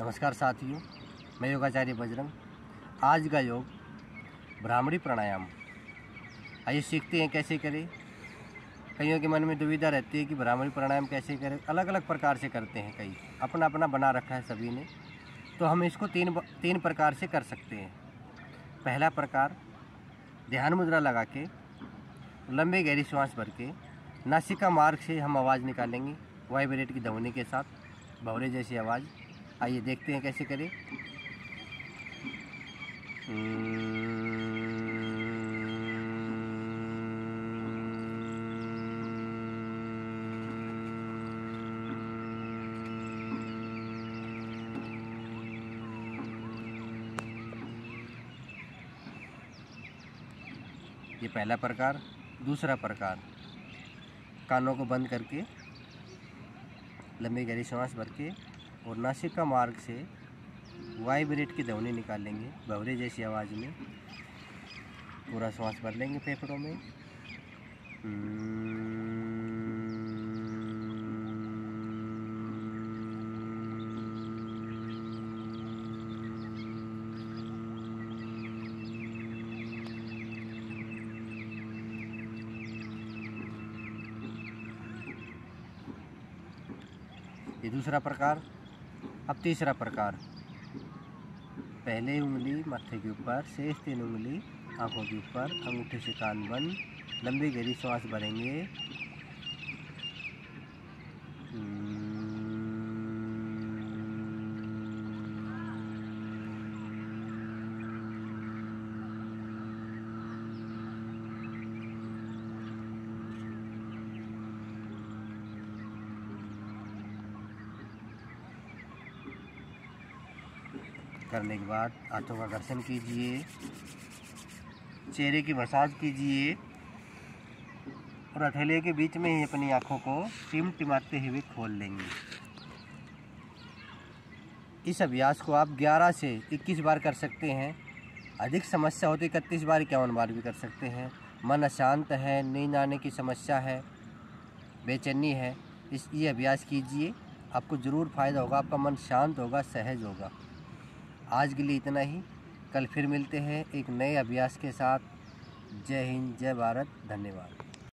नमस्कार साथियों, मैं योगाचार्य बजरंग। आज का योग ब्राह्मणी प्राणायाम। आइए सीखते हैं कैसे करें। कईयों के मन में दुविधा रहती है कि ब्राह्मणी प्राणायाम कैसे करें। अलग अलग प्रकार से करते हैं कई। अपना अपना बना रखा है सभी ने। तो हम इसको तीन तीन प्रकार से कर सकते हैं। पहला प्रकार, ध्यान मुद्रा लगा के, लंबे गहरी श्वास भर के, नासिका मार्ग से हम आवाज़ निकालेंगे, वाइब्रेट की ध्वनि के साथ, भवरे जैसी आवाज़। आइए देखते हैं कैसे करें। ये पहला प्रकार, दूसरा प्रकार। कानों को बंद करके लंबी गहरी सांस भर के और नासिका मार्ग से वाइब्रेट की ध्वनि निकालेंगे भवरे जैसी आवाज़ में पूरा श्वास भर लेंगे फेफड़ों में। ये दूसरा प्रकार अब तीसरा प्रकार। पहले उंगली मत्थे के ऊपर, शेष तीन उंगली आँखों के ऊपर, अंगूठे से कान बंद, लंबी गहरी श्वास भरेंगे। करने के बाद हाथों का घर्षण कीजिए, चेहरे की मसाज कीजिए और हथेले के बीच में ही अपनी आँखों को टिम टिमाते हुए खोल लेंगे। इस अभ्यास को आप 11 से 21 बार कर सकते हैं। अधिक समस्या होती इकतीस बार, इक्यावन बार भी कर सकते हैं। मन अशांत है, नींद आने की समस्या है, बेचैनी है। इस ये अभ्यास कीजिए, आपको ज़रूर फ़ायदा होगा, आपका मन शांत होगा, सहज होगा। आज के लिए इतना ही। कल फिर मिलते हैं एक नए अभ्यास के साथ। जय हिंद, जय भारत, धन्यवाद।